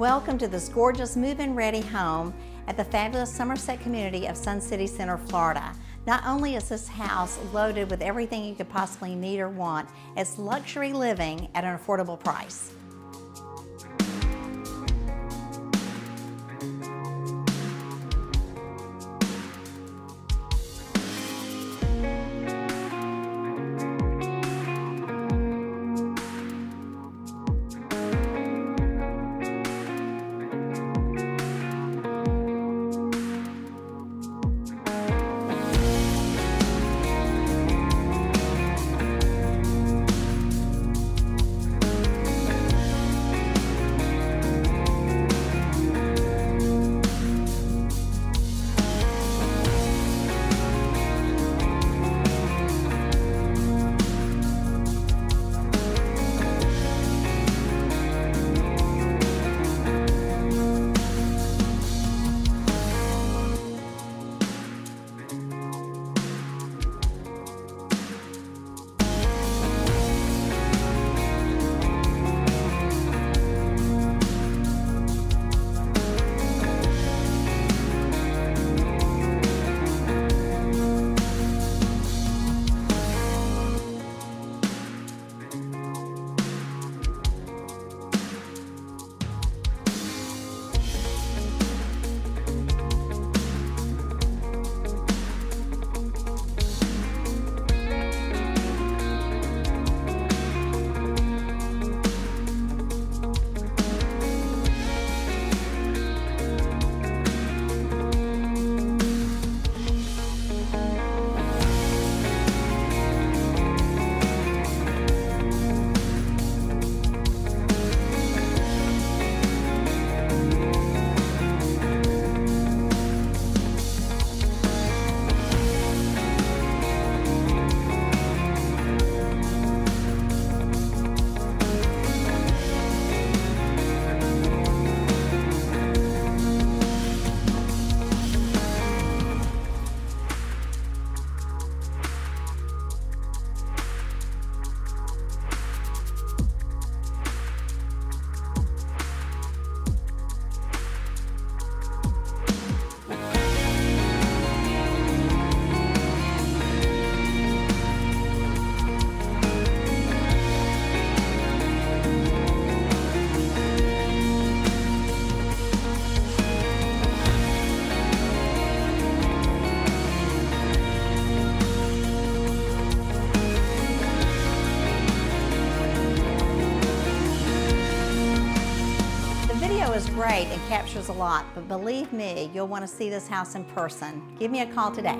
Welcome to this gorgeous move-in ready home at the fabulous Somerset community of Sun City Center, Florida. Not only is this house loaded with everything you could possibly need or want, it's luxury living at an affordable price. Is great and captures a lot, but believe me, you'll want to see this house in person. Give me a call today.